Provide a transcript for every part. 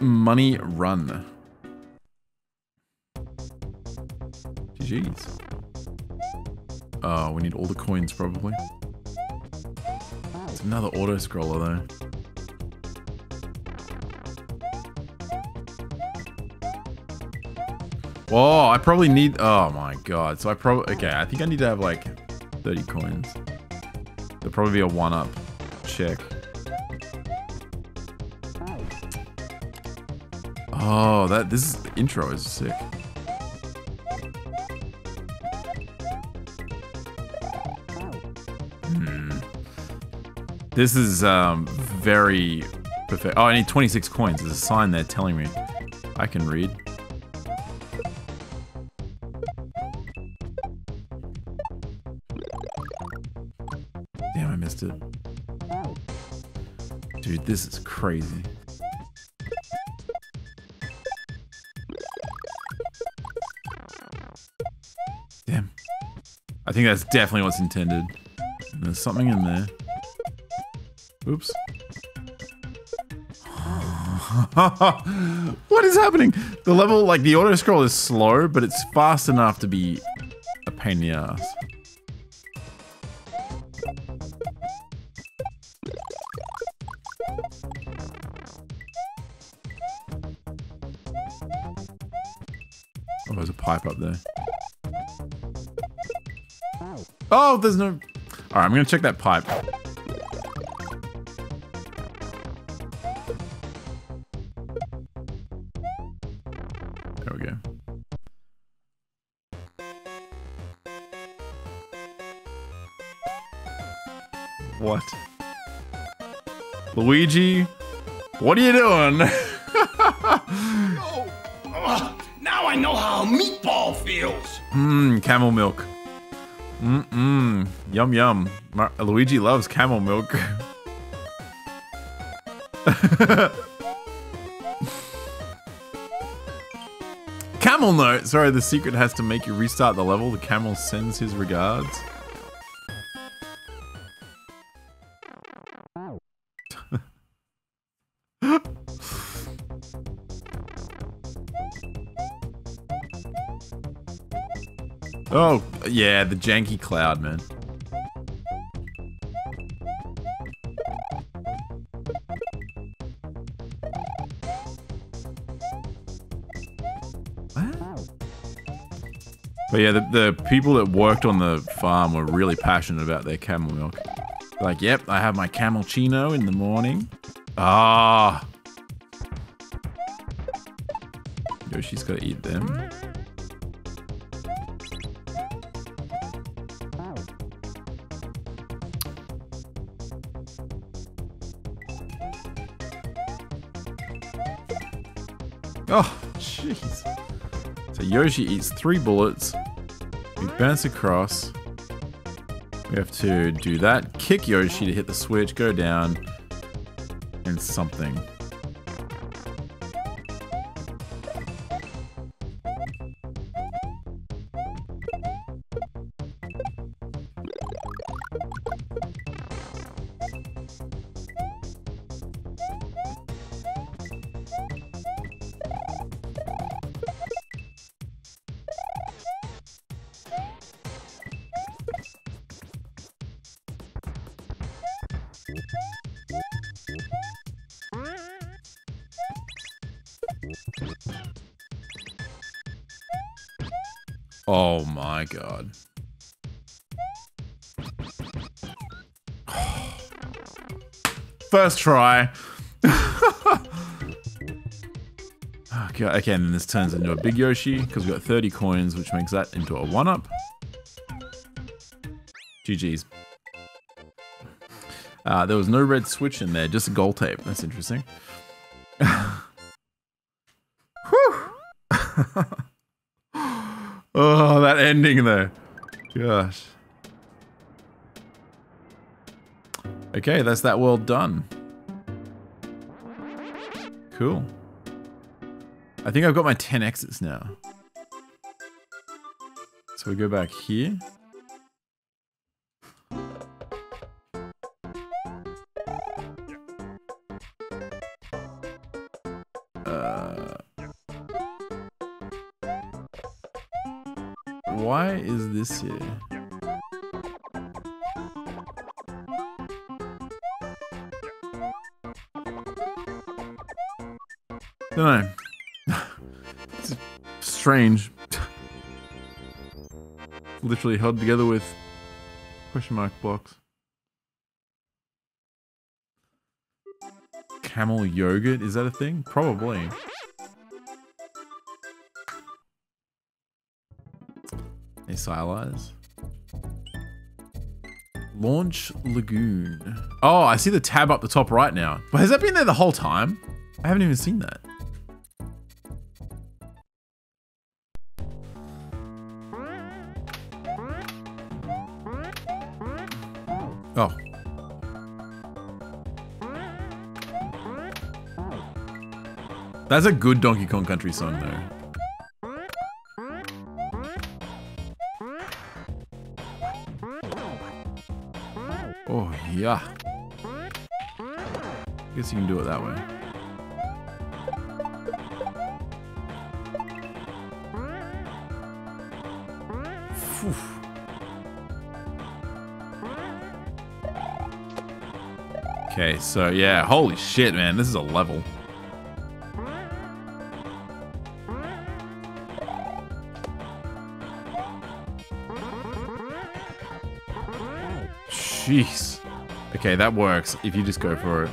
money run. GG's. Oh, uh, we need all the coins probably. It's another auto scroller though. Oh, I probably need... Oh my god. So I probably... Okay, I think I need to have like 30 coins. There'll probably be a one-up check. Oh, that... This intro is sick. Hmm. This is um, very perfect. Oh, I need 26 coins. There's a sign there telling me I can read. Damn, I missed it. Dude, this is crazy. Think that's definitely what's intended. There's something in there. Oops. what is happening? The level, like the auto scroll is slow, but it's fast enough to be a pain in the ass. Oh, there's a pipe up there. Oh, there's no... Alright, I'm gonna check that pipe. There we go. What? Luigi? What are you doing? No. Ugh, oh, uh, now I know how a meatball feels. Mmm, camel milk. Mmm, yum yum. Mar Luigi loves camel milk. camel note! Sorry, the secret has to make you restart the level. The camel sends his regards. Yeah, the janky cloud, man. But yeah, the, the people that worked on the farm were really passionate about their camel milk. Like, yep, I have my camel chino in the morning. Ah. Yoshi's got to eat them. Oh, jeez. So Yoshi eats three bullets. We bounce across. We have to do that. Kick Yoshi to hit the switch, go down, and something. Oh my god. First try. okay, okay, and then this turns into a big Yoshi because we've got 30 coins, which makes that into a one-up. GG's. Uh, there was no red switch in there, just a gold tape. That's interesting. that ending there. Gosh. Okay, that's that world done. Cool. I think I've got my 10 exits now. So we go back here. It's strange. Literally held together with question mark blocks. Camel yogurt, is that a thing? Probably. Hey. Launch Lagoon. Oh, I see the tab up the top right now. But has that been there the whole time? I haven't even seen that. That's a good Donkey Kong Country song, though. Oh, yeah. Guess you can do it that way. Okay, so yeah, holy shit, man, this is a level. Jeez. Okay, that works if you just go for it.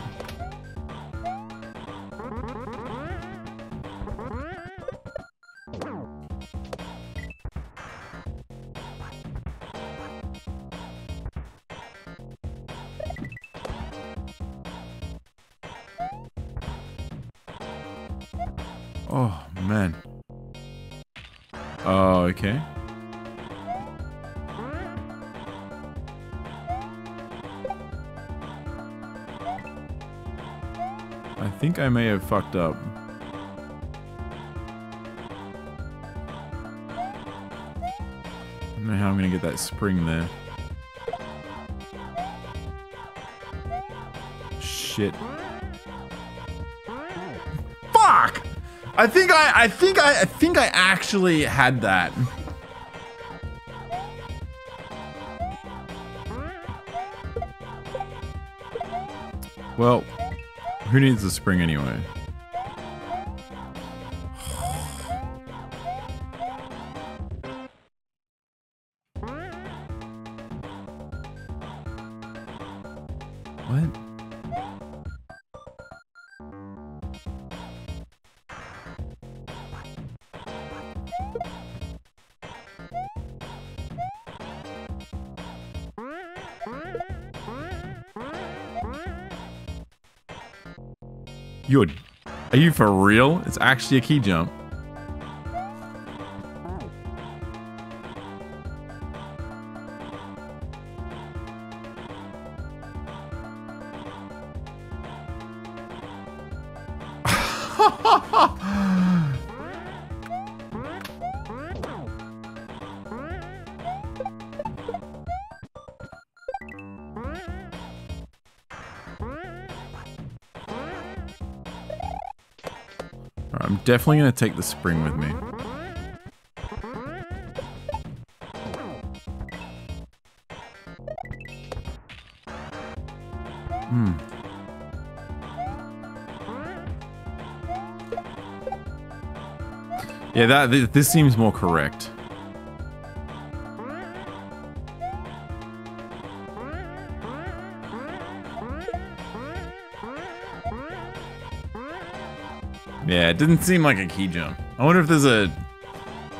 Oh, man. Oh, okay. Think I may have fucked up. I don't know how I'm gonna get that spring there. Shit. Fuck! I think I, I think I, I think I actually had that. Well, who needs a spring anyway? Are you for real? It's actually a key jump. Definitely gonna take the spring with me. Hmm. Yeah, that th this seems more correct. Yeah, it didn't seem like a key jump. I wonder if there's a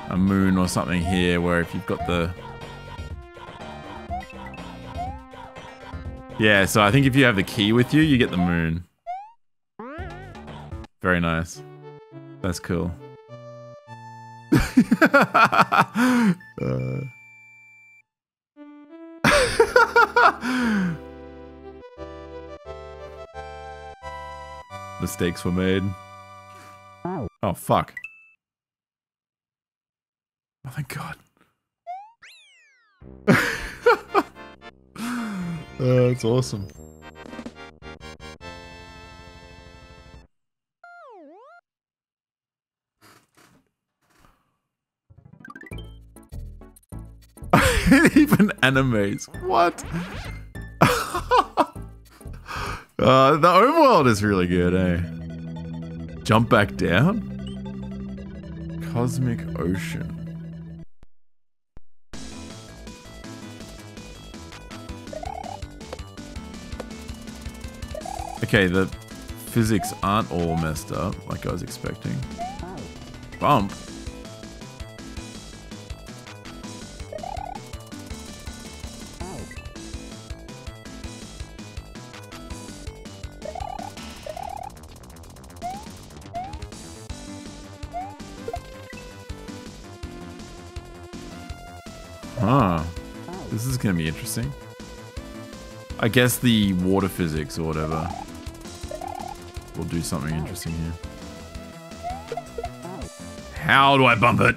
a moon or something here where if you've got the Yeah, so I think if you have the key with you, you get the moon. Very nice. That's cool. Uh. Mistakes were made. Oh, fuck. Oh, thank God. Uh, that's awesome. even animates. What? uh, the overworld is really good, eh? Jump back down? Cosmic Ocean. Okay, the physics aren't all messed up like I was expecting. Oh. Bump? Huh. This is gonna be interesting. I guess the water physics or whatever will do something interesting here. How do I bump it?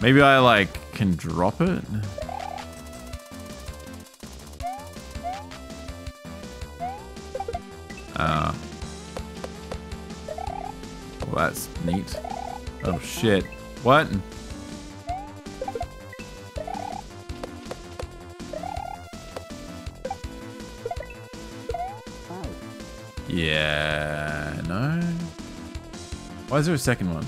Maybe I like can drop it? Ah. Uh, well, that's neat. Oh shit. What? Yeah, no. Why is there a second one?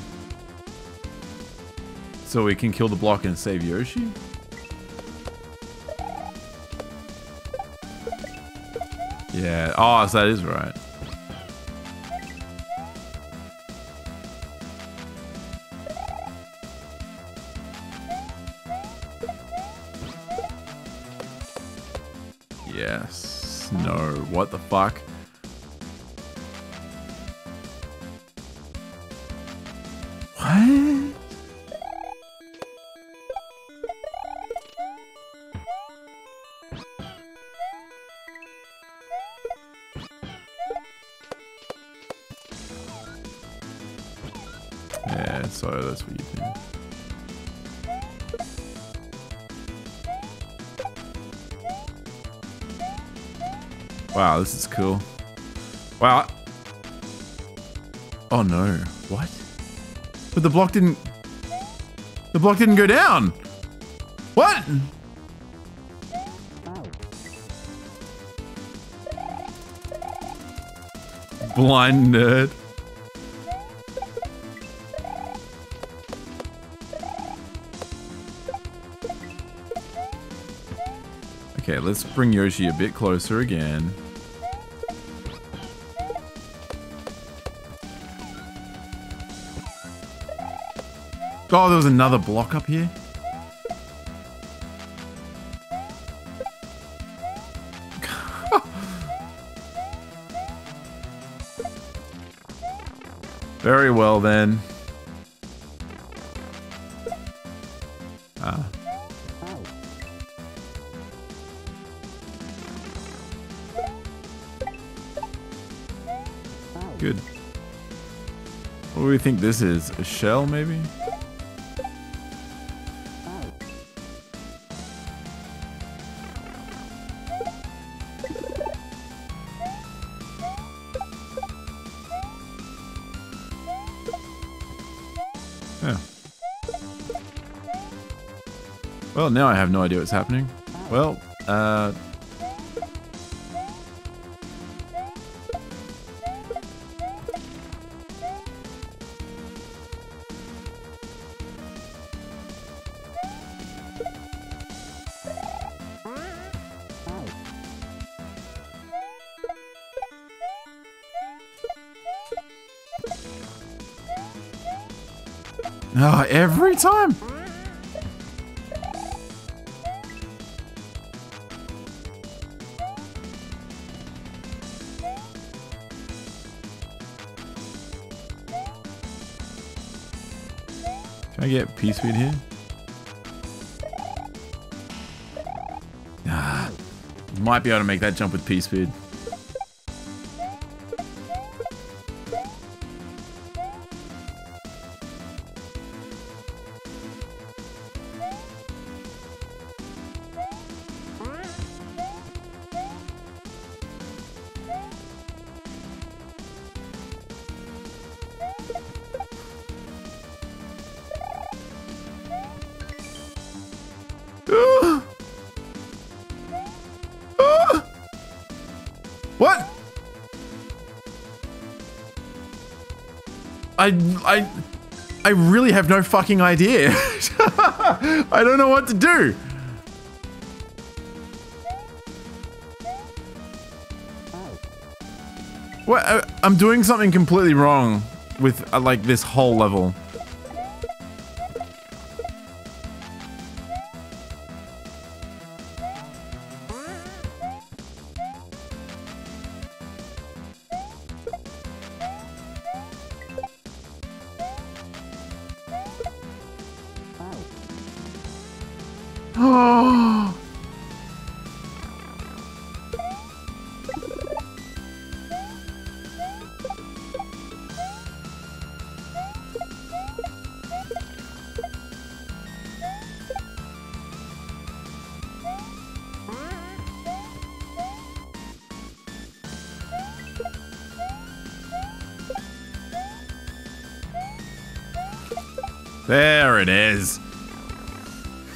So we can kill the block and save Yoshi? Yeah. Oh, so that is right. Yes. No. What the fuck? Yeah, so that's what you think. Wow, this is cool. Wow. Oh no. What? But the block didn't... The block didn't go down. What? Blind nerd. Let's bring Yoshi a bit closer again. Oh, there was another block up here. Very well then. Think this is? A shell, maybe? Yeah. Well, now I have no idea what's happening. Well, uh... I get P-Speed here? Ah, might be able to make that jump with P-Speed. I, I, I really have no fucking idea. I don't know what to do. What? Uh, I'm doing something completely wrong with uh, like this whole level. There it is.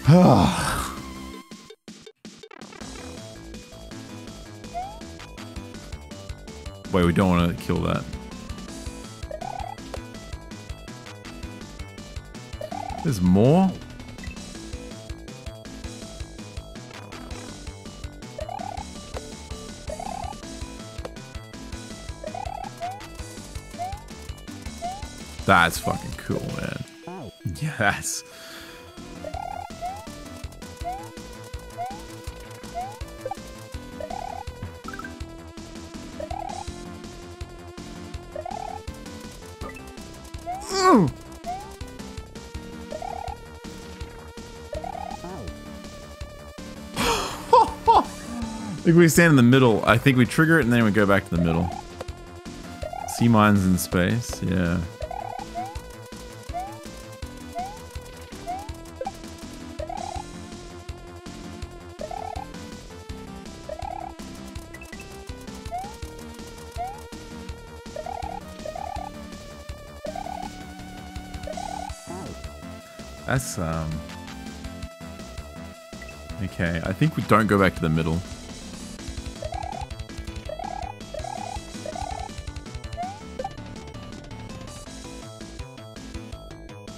Wait, we don't want to kill that. There's more? That's fucking cool, man. Yes. Mm. I think we stand in the middle. I think we trigger it and then we go back to the middle. Sea mines in space, yeah. That's, um... Okay, I think we don't go back to the middle.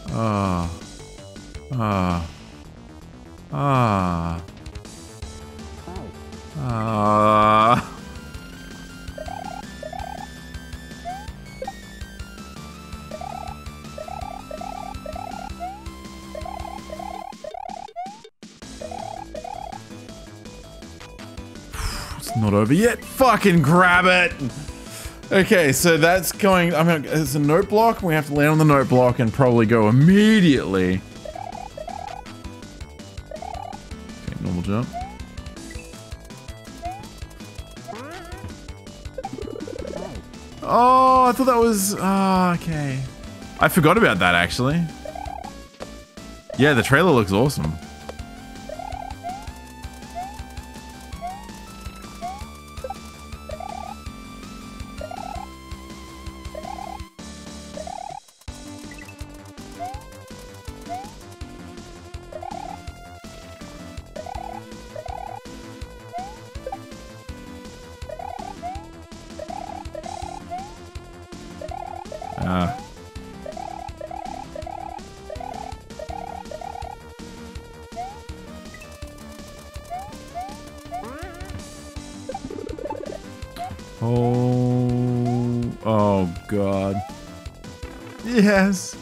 Ah. Ah. Ah. Ah. Not over yet. Fucking grab it. Okay, so that's going. I'm gonna. It's a note block. We have to land on the note block and probably go immediately. Okay, normal jump. Oh, I thought that was. Oh, okay. I forgot about that actually. Yeah, the trailer looks awesome. Oh, oh God. Yes.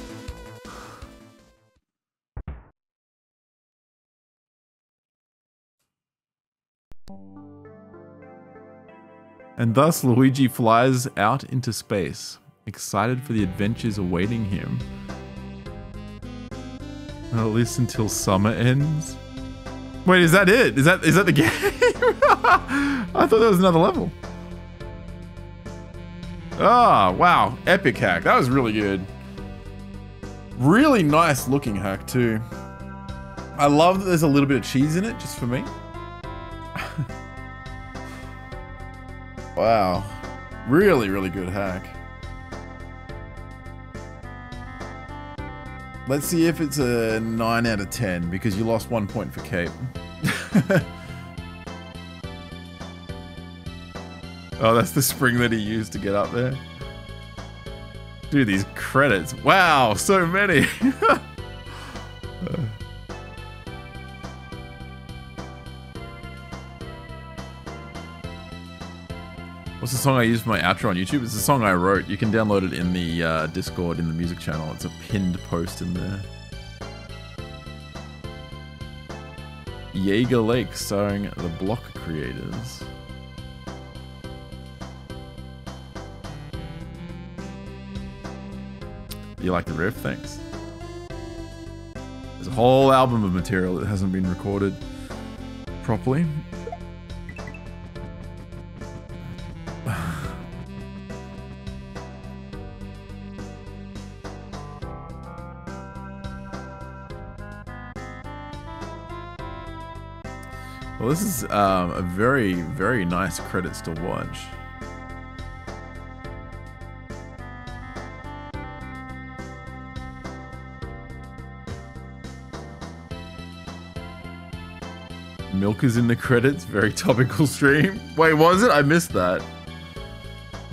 And thus Luigi flies out into space, excited for the adventures awaiting him. At least until summer ends. Wait, is that it? Is that is that the game? I thought that was another level. Ah, wow. Epic hack. That was really good. Really nice looking hack too. I love that there's a little bit of cheese in it just for me. wow. Really, really good hack. Let's see if it's a 9 out of 10 because you lost one point for Cape. oh, that's the spring that he used to get up there. Dude, these credits. Wow, so many. What's the song I use for my outro on YouTube? It's a song I wrote. You can download it in the uh, Discord in the music channel. It's a pinned post in there. Jaeger Lake starring the Block Creators. You like the riff? Thanks. There's a whole album of material that hasn't been recorded properly. Well, this is um, a very, very nice credits to watch. Milk is in the credits. Very topical stream. Wait, was it? I missed that.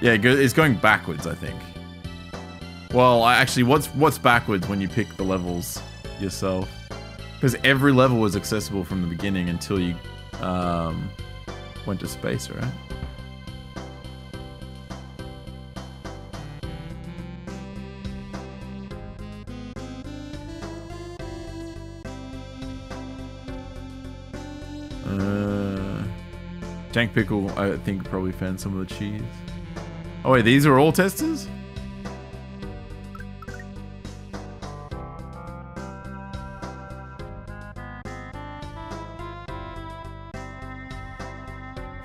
yeah, it's going backwards, I think. Well, actually, what's what's backwards when you pick the levels yourself? Because every level was accessible from the beginning until you um, went to space, right? Uh, Jank Pickle, I think, probably found some of the cheese. Oh wait, these are all testers?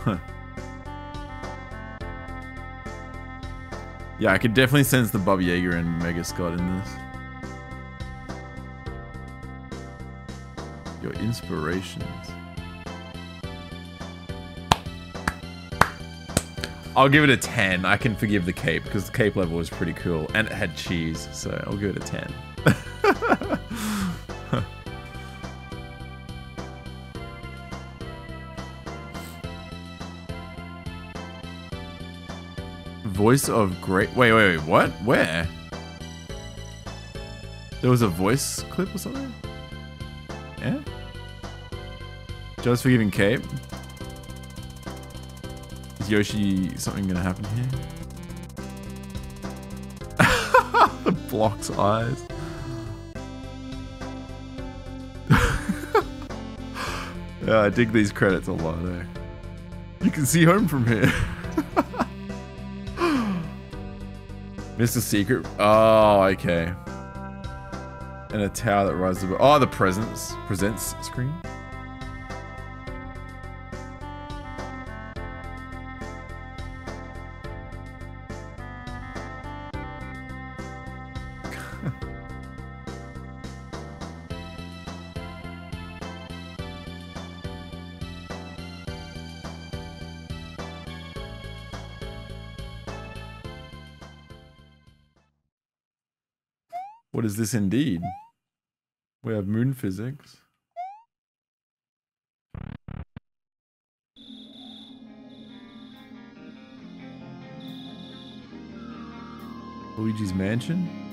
Yeah, I could definitely sense the Bob Yeager and Mega Scott in this. Your inspirations. I'll give it a 10. I can forgive the cape because the cape level was pretty cool and it had cheese, so I'll give it a 10. Voice of great. Wait, wait, wait. What? Where? There was a voice clip or something? Yeah? Just forgiving Cape. Is Yoshi something gonna happen here? the block's eyes. yeah, I dig these credits a lot, eh? You can see home from here. Mr. Secret. Oh, okay. And a tower that rises above. Oh, the presence. Presents screen. What is this indeed? We have moon physics. Luigi's Mansion?